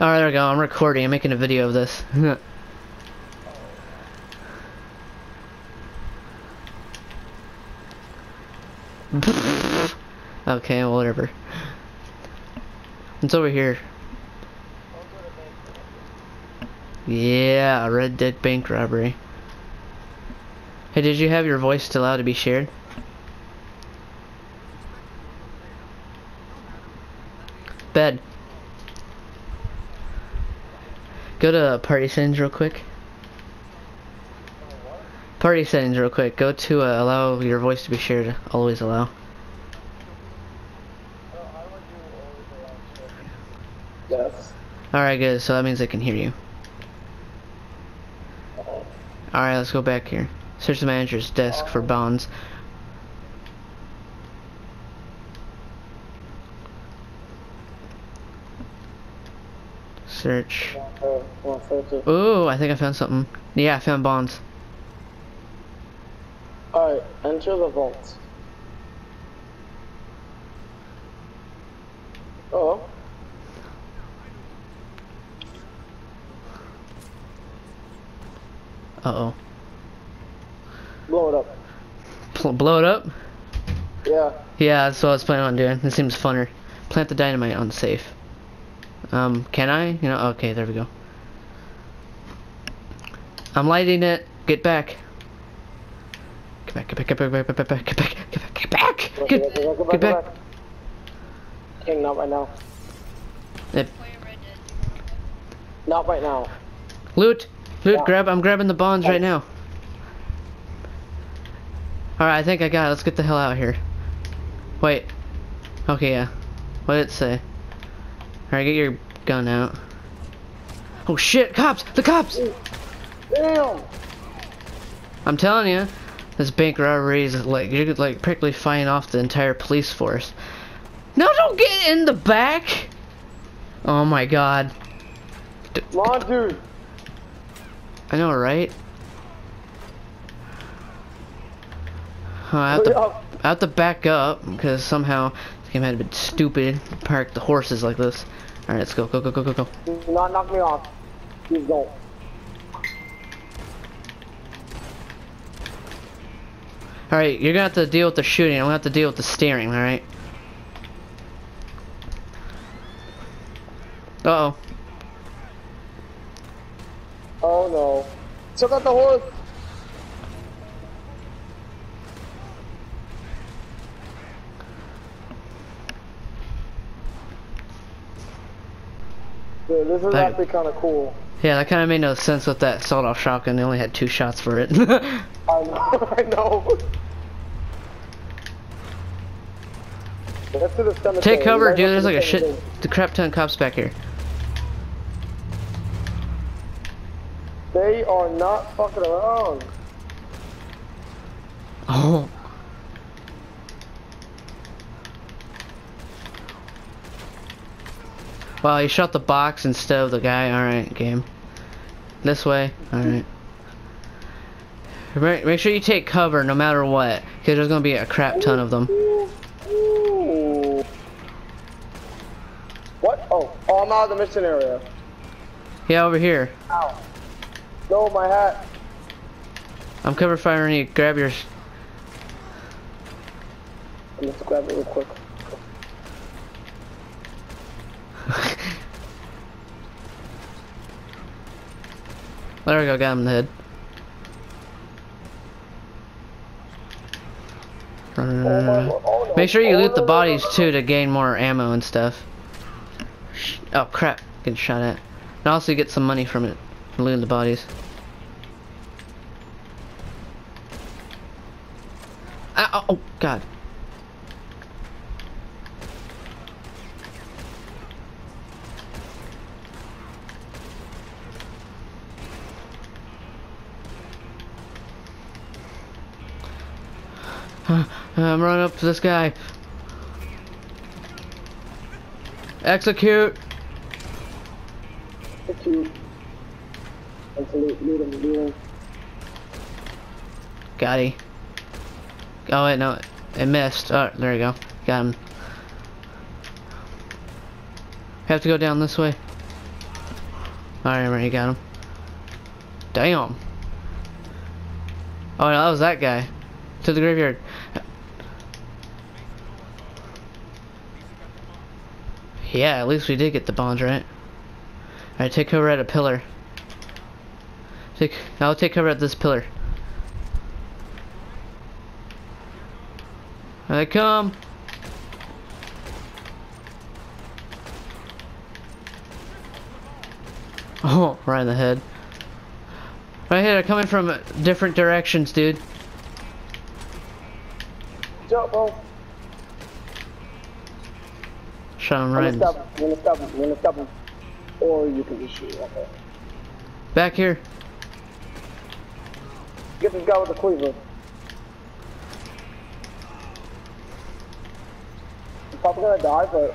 Alright, there we go. I'm recording. I'm making a video of this. okay, well, whatever. It's over here. Yeah, Red Dead bank robbery. Hey, did you have your voice still allowed to be shared? Bed. Go to party settings real quick. Party settings real quick. Go to uh, allow your voice to be shared. Always allow. Yes. Alright, good. So that means I can hear you. Alright, let's go back here. Search the manager's desk for bonds. Search. Well, search it. Ooh, I think I found something. Yeah, I found bonds. Alright, enter the vault. Oh. Uh oh. Blow it up. Pl blow it up? Yeah. Yeah, that's what I was planning on doing. It seems funner. Plant the dynamite on the safe. Um, can I? You know, okay, there we go. I'm lighting it. Get back. Get back, get back, get back, get back, get back, get back, get back, get back, get back, back, go back, go get back, back. go back. King, not right now. Yep. Not right now. Loot! Loot, Yeah. grab, I'm grabbing the bonds right now. Alright, I think I got it. Let's get the hell out of here. Wait. Okay, yeah. What did it say? Alright, get your gun out. Oh shit, cops! The cops! Oh, damn! I'm telling you, this bank robbery is like, you're like practically fighting off the entire police force. No, don't get in the back! Oh my god. Come dude. I know, right? Oh, I have to. Oh, I have to back up because somehow this game had been stupid. Park the horses like this. All right, let's go, go, go, go, go, go. Do not knock me off. Please don't. All right, you're gonna have to deal with the shooting. I'm gonna have to deal with the steering. All right. Uh oh. Oh no. Took out the horse. This is actually kind of cool. Yeah, that kind of made no sense with that sawed-off shotgun. They only had two shots for it. I know. I know. The. Take cover, dude. There's like a shit, the crap ton of cops back here. They are not fucking around. Oh. Wow, he shot the box instead of the guy. Alright, game. This way. Alright. Make make sure you take cover no matter what, because there's gonna be a crap ton of them. What? Oh, oh, I'm out of the mission area. Yeah, over here. Ow. No, my hat. I'm cover firing you. Grab yours. Let's grab it real quick. There we go. Got him in the head. No. Make sure you loot the bodies too to gain more ammo and stuff. Oh crap, getting shot at. And also get some money from it, looting the bodies. Ah, oh, oh god. I'm running up to this guy. Execute. Loot him. Got. Oh wait, no, it missed. Oh, there we go. Got him. Have to go down this way. Alright, right, you got him. Damn. Oh, no, that was that guy. To the graveyard. Yeah, at least we did get the bonds, right? Alright, take cover at a pillar. Take, I'll take cover at this pillar. They come. Oh, right in the head. Right here, they're coming from different directions, dude. Jump. Shot him I'm right. gonna stop him. I'm gonna stop him. I'm gonna stop him. Or you can just shoot. Okay. Back here. Get this guy with the cleaver. I'm probably gonna die, but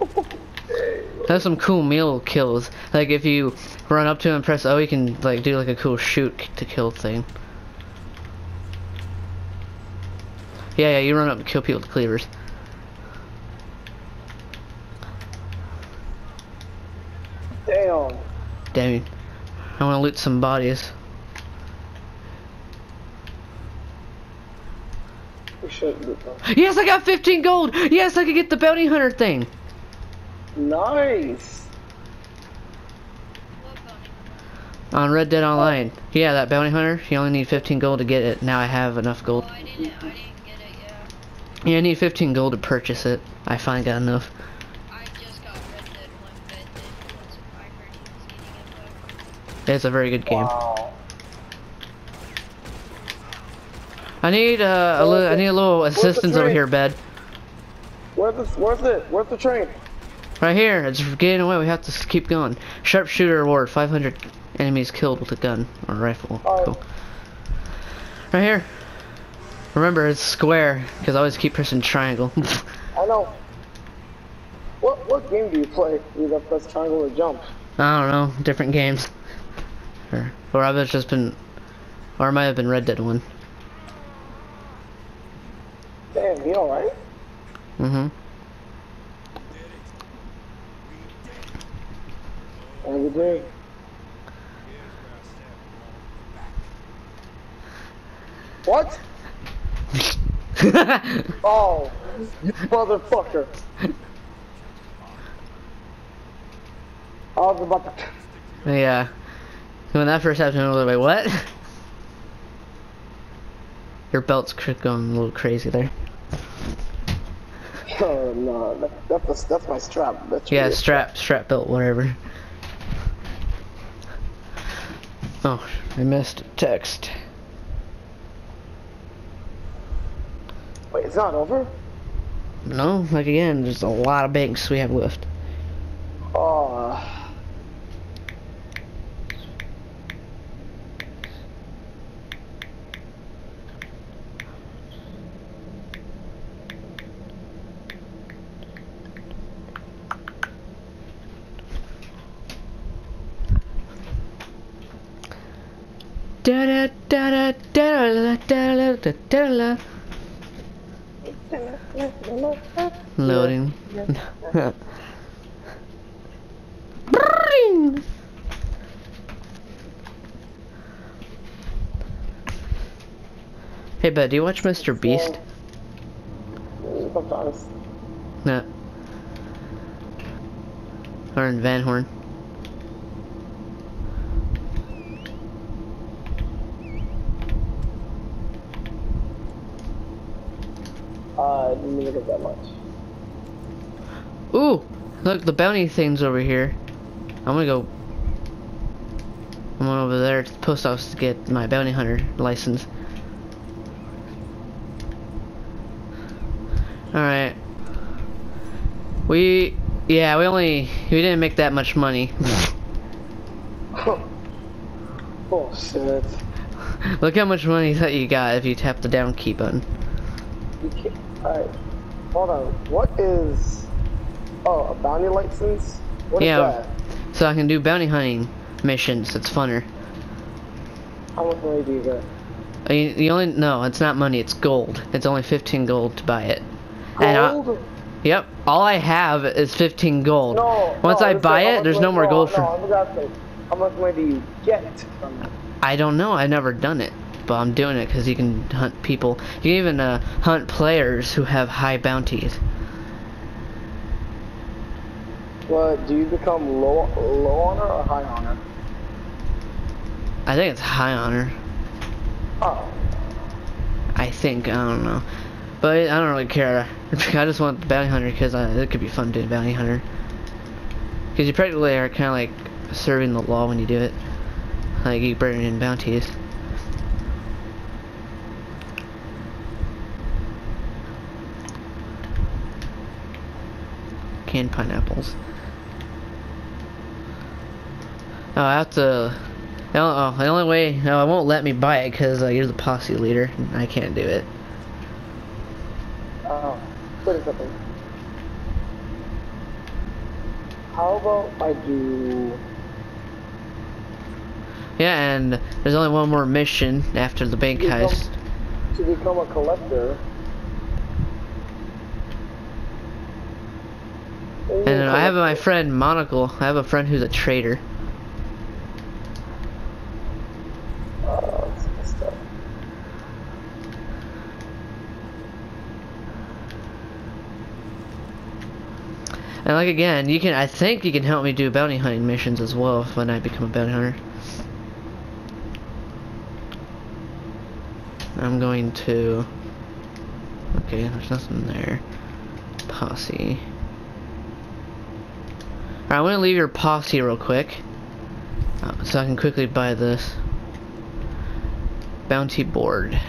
That's some cool meal kills. Like if you run up to him and press O, you can like do like a cool shoot to kill thing. Yeah, yeah, you run up and kill people with cleavers. damn. Damn it. I want to loot some bodies. We shouldn't do. Yes, I got 15 gold! Yes, I could get the bounty hunter thing! Nice. On Red Dead Online. Yeah, that bounty hunter, you only need 15 gold to get it. Now I have enough gold. Oh, I didn't. I didn't get it. Yeah. Yeah, I need 15 gold to purchase it. I finally got enough. I just got Red Dead one bed. Then once I heard he was getting it back. It's a very good game. Wow. I need uh, a I need a little assistance over here, bed. Where's the Where's it? Where's the train? Right here. It's getting away. We have to keep going. Sharpshooter award. 500 enemies killed with a gun or rifle. Alright. Cool. Right here. Remember, it's square because I always keep pressing triangle. I know. What What game do you play? You either press triangle or jump. I don't know. Different games. Or, or I've just been, or I might have been Red Dead one. Damn, you alright? Mm-hmm. Have a good day. What? Oh, you motherfucker. I was about to... yeah. When that first happened, I was like, what? Your belt's going a little crazy there. Oh, no, that, that's, that's my strap. That's Yeah, strap, strap belt, whatever. Oh, I missed a text. Wait, it's not over? No, like again, there's a lot of banks we have left. Oh. Da da da da da da. Loading. Hey, bud, do you watch Mr. Beast? Sometimes. No. Or in Van Horn. Didn't even get that much. Ooh, look, the bounty thing's over here. I'm gonna go. I'm going over there to the post office to get my bounty hunter license. Alright. We, yeah, we only, we didn't make that much money. oh, shit. Look how much money that you got if you tap the down key button. Alright. Hold on. What is. Oh, a bounty license? What is Yeah. that? So I can do bounty hunting missions, it's funner. How much money do you get? Uh, You, you only, no, it's not money, it's gold. It's only 15 gold to buy it. And I- Gold? Yep. All I have is 15 gold. No. Once no, I buy it, there's no more gold no, for. No, I'm how much money do you get from it? I don't know. I've never done it, but I'm doing it because you can hunt people. You can even uh, hunt players who have high bounties. Well, do you become low low honor or high honor? I think it's high honor. Oh. I think I don't know, but I don't really care. I just want the bounty hunter because it could be fun doing bounty hunter. Because you practically are kind of like serving the law when you do it. Like you burn in bounties. Canned pineapples. Oh, I have to. Oh, the only way. No, it won't let me buy it because uh, you're the posse leader. and I can't do it. Oh. what is second. How about I do? Yeah, and there's only one more mission after the bank heist. To become a collector. And I have my friend Monocle. I have a friend who's a messed up. And like again, you can. I think you can help me do bounty hunting missions as well when I become a bounty hunter. I'm going to. Okay, there's nothing there. Posse. Alright, I'm gonna leave your posse real quick. uh, so I can quickly buy this. Bounty board.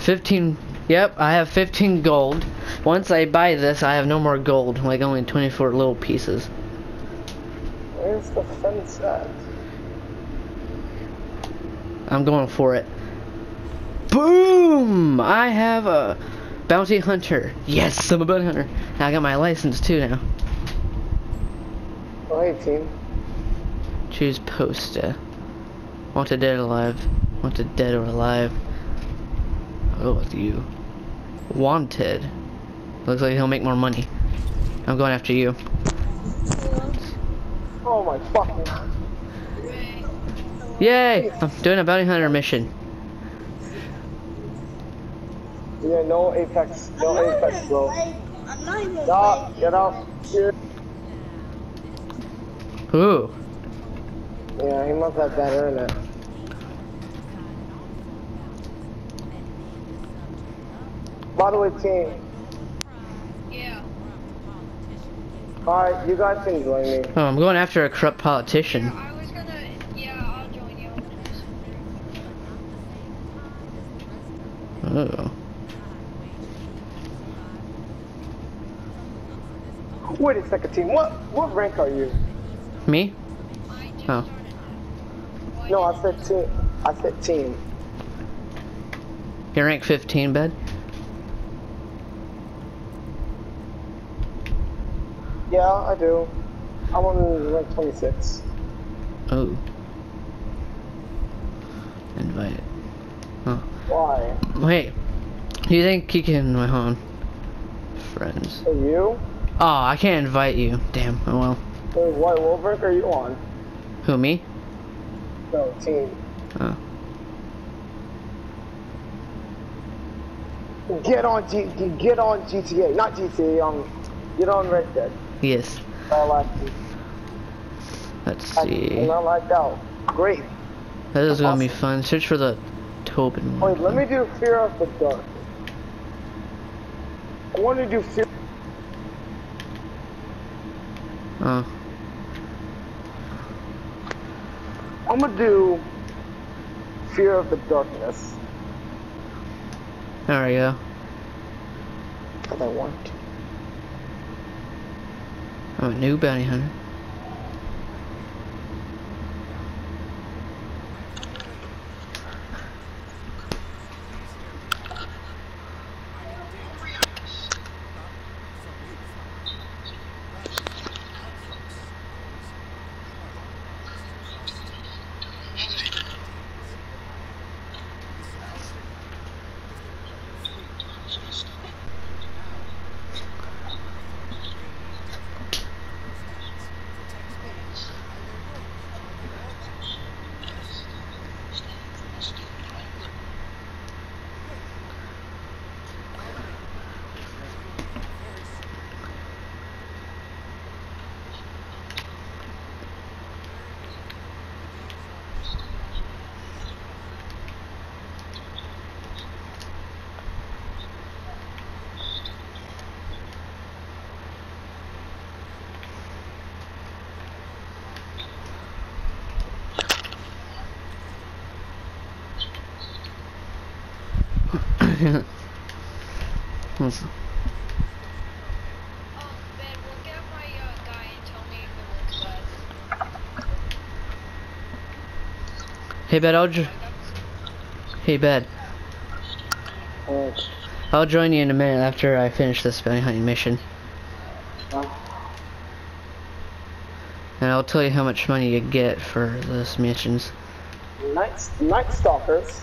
15. Yep, I have 15 gold. Once I buy this, I have no more gold. Like only 24 little pieces. Where's the fence at? I'm going for it. Boom! I have a bounty hunter. Yes, I'm a bounty hunter. Now I got my license too now. Hey, team. Choose poster. Wanted dead or alive. Wanted dead or alive. I'll go with you. Wanted. Looks like he'll make more money. I'm going after you. Oh my fucking. Yay! I'm doing a bounty hunter mission. Yeah, no apex, no I'm apex, even bro. like, I'm Stop, get out. Here. Ooh. Yeah, he must have bad internet. By the way, team. Yeah. Alright, you guys can join me. Oh, I'm going after a corrupt politician. Yeah, I was gonna. Yeah, I'll join you. Oh. Wait a second, team. What what rank are you? Me? Oh. No, I said team. I said team. You're rank 15, bud? Yeah, I do. I'm on rank 26. Oh. Invite. Oh. Why? Wait. Do you think you can... Hold on. Friends. Are you? Oh, I can't invite you. Damn. Oh well. Wait, what, what rank are you on? Who, me? No, team. Oh. Get on G, get on GTA, not GTA. Um, get on Red Dead. Yes. I like it. Let's I- see. And I like that. Great. That is gonna be fun. Search for the Tobin one. Wait, let me do Fear of the Dark. I want to do Fear. Oh. I'm gonna do Fear of the Darkness. There we go. Cause I want to. I'm a new bounty hunter. Hey, bed, I'll Hey, bed. I'll join you in a minute after I finish this bounty hunting mission. Oh. And I'll tell you how much money you get for those missions. Night, night stalkers.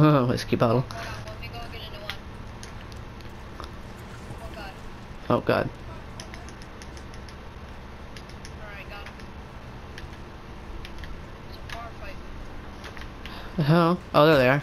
Oh, whiskey bottle. Oh god. The hell? oh, there they are.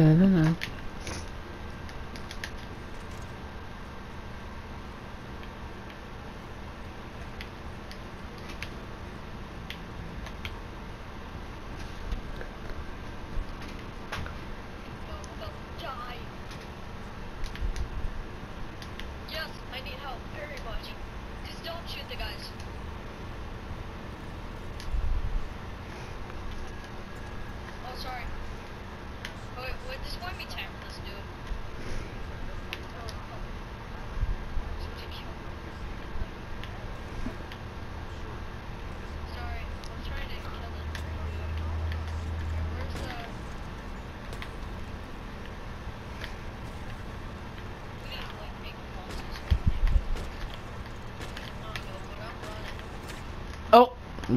I don't know.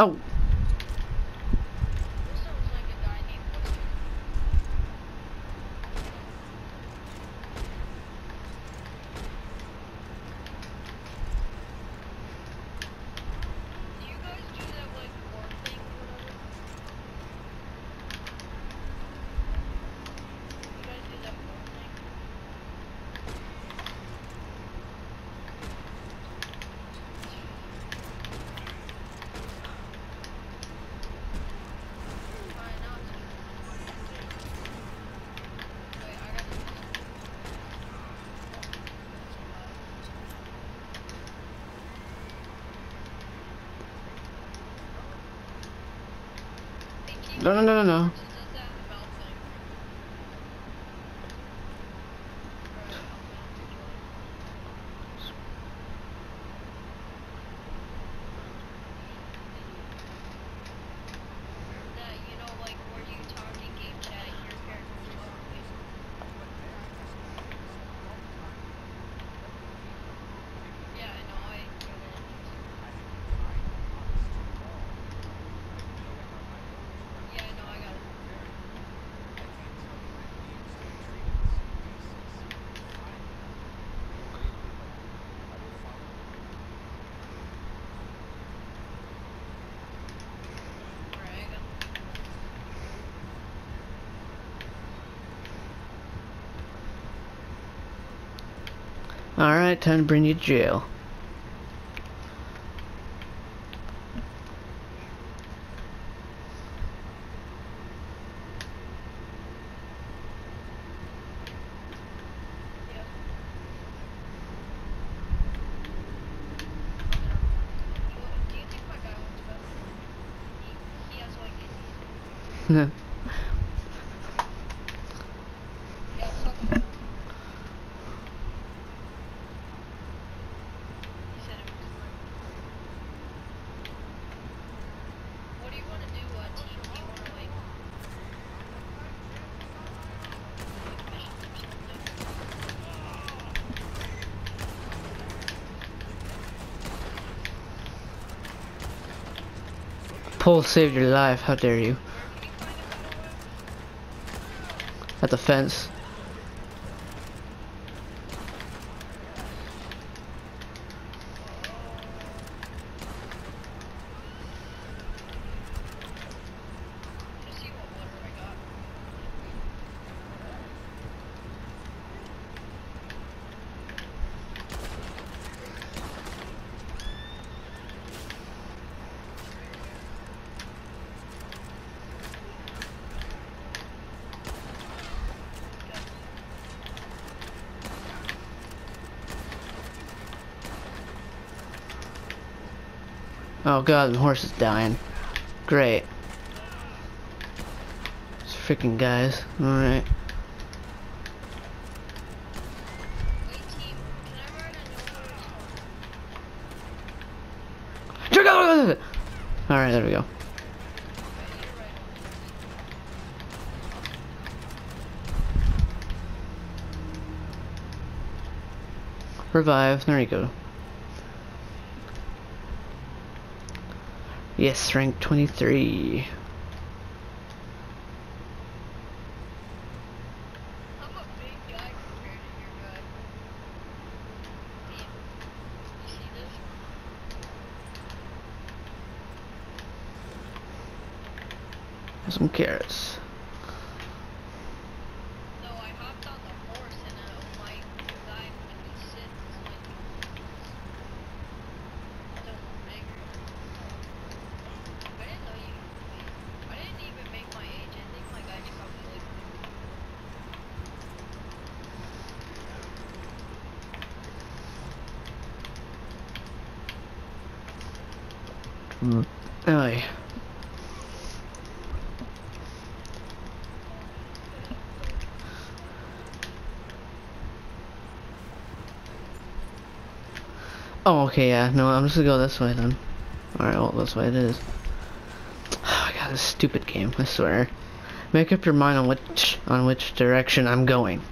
Oh, no, no. Alright, time to bring you to jail. Cole saved your life, how dare you. At the fence. god, the horse is dying. Great. It's freaking guys. Alright. Alright, there we go. Revive, there you go. You see this? Some carrots. No, I hopped on the horse and uh, my guy when he sits is like still bigger. I didn't know you. I didn't even make my age. I think my guy's probably like. Oh, yeah. Oh, okay, yeah. No, I'm just gonna go this way then. Alright, well, this way it is. I got this stupid game, I swear. Make up your mind on which on which direction I'm going.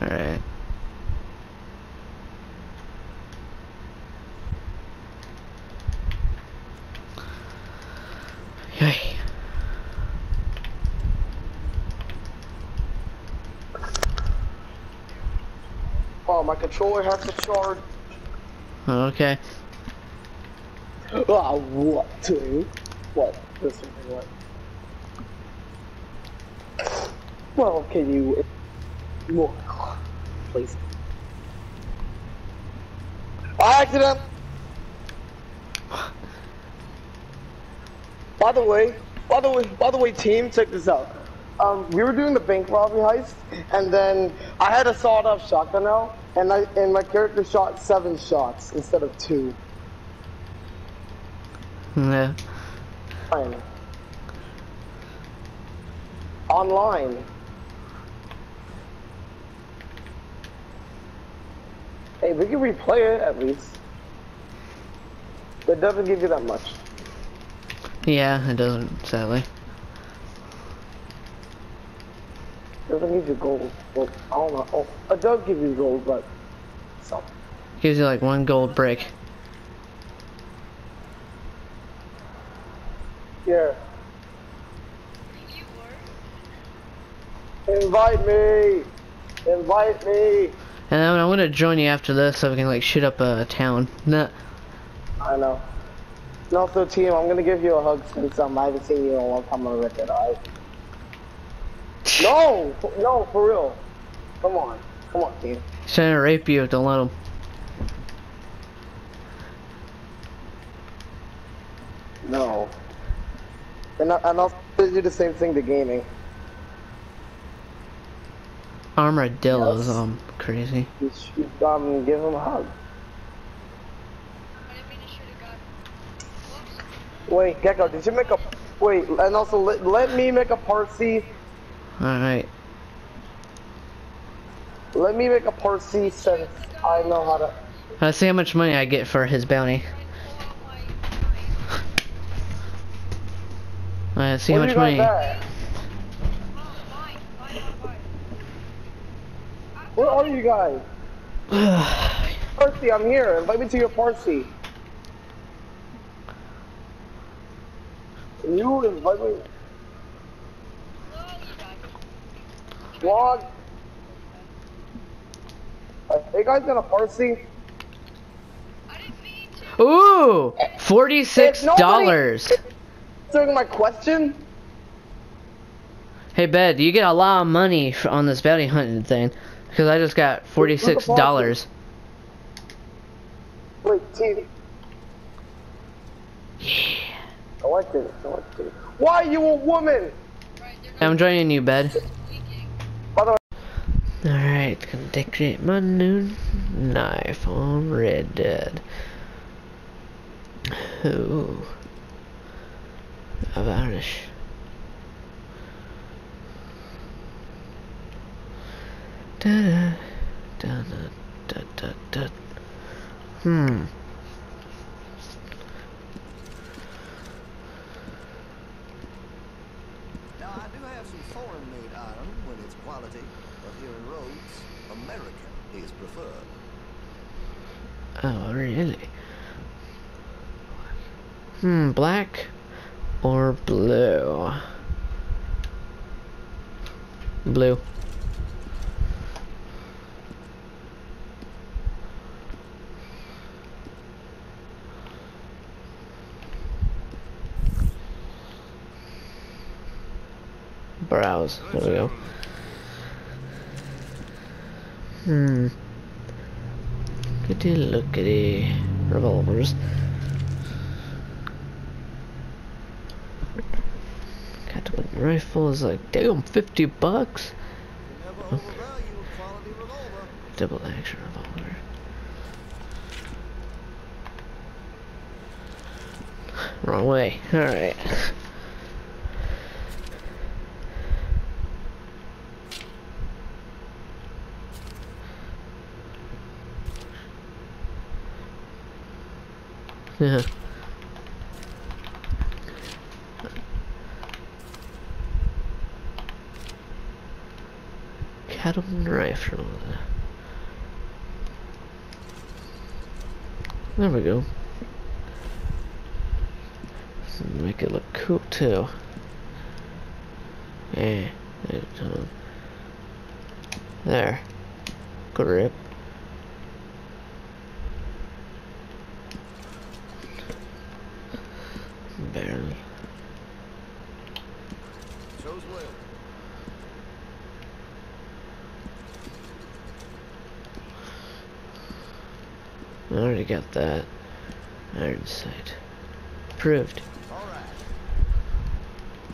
Alright. Yay. Oh, my controller has to charge. Okay. Ah, what? Two? What? This one, what? Well, can you... Please. I accident! By the way, by the way, by the way, team, check this out. Um, we were doing the bank robbery heist, and then I had a sawed-off shotgun now, and I and my character shot seven shots instead of two. Yeah. Fine. Online. Hey, we can replay it at least. But it doesn't give you that much. Yeah, it doesn't, sadly. It doesn't give you gold. Well, I don't know. Oh, it does give you gold, but some. Gives you like one gold brick. Yeah. Invite me. Invite me. And then I'm gonna join you after this so we can like shoot up a town. Nah. I know. And also, team, I'm gonna give you a hug since um, I haven't seen you in a long time Dead, alright? No! No, for real. Come on. Come on, team. He's trying to rape you, don't let him. No. And, I, and I'll do the same thing to gaming. Armadillos, Yes. um, crazy. You should, um, give him a hug. I didn't mean to shoot a gun. Whoops. Wait, Gecko, did you make a... Wait, and also let, let me make a posse. Alright. Let me make a posse since I know how to... Let's see how much money I get for his bounty. Try to pull out my knife. Alright, let's see What how much money. at? Where are you guys? posse, I'm here. Invite me to your posse. You invite me... No, you died. Vlog. Are you guys gonna posse? I didn't mean to. Ooh! Forty-six dollars. Answering my question? Hey, Bed, you get a lot of money on this bounty hunting thing. Because I just got forty-six dollars. Wait, T. Yeah. I like it. I like it. Why are you a woman? Right, I'm joining you, Bed. leaking. By the way, Alright, gonna decorate my new knife on Red Dead. Ooh. Varnish. Da da da da da da da. Hmm. Now, I do have some foreign-made iron when it's really? Hmm, black or blue? Blue. Browse. There we go. Hmm. Goody lookity revolvers. Cattleman rifle is like damn fifty bucks. Double action revolver. Wrong way. Alright. Yeah. Cattleman rifle. There we go. Make it look cool too. Yeah, there. There. Grip. Barely. Shows well. I already got that. Iron sight. Approved.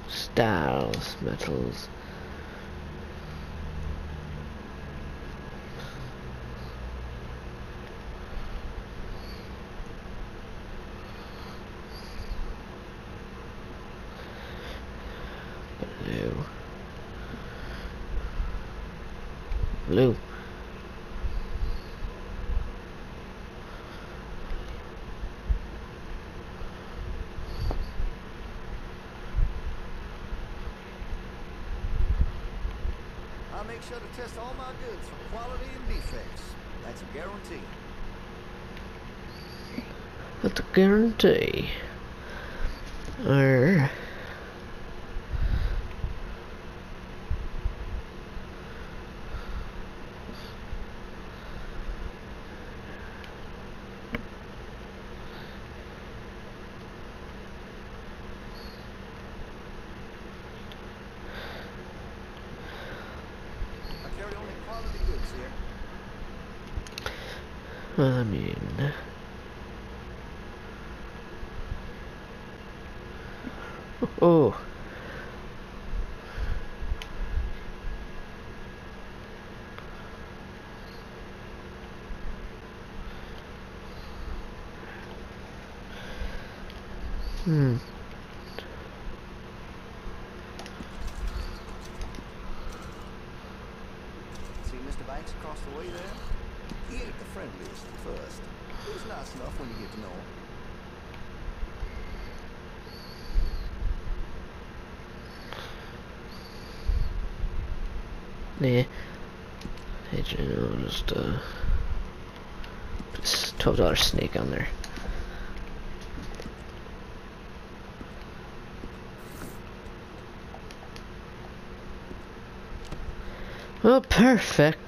Styles, metals. Blue. Blue. I make sure to test all my goods for quality and defects. That's a guarantee. That's a guarantee. Or I carry only quality goods here. I mean Oh Hmm. See Mr. Banks across the way there? He ain't the friendliest at first. He's nice enough when you get to know him. Yeah. Hey, Jen, I'll just, uh, put this $12 snake on there. Well, perfecto.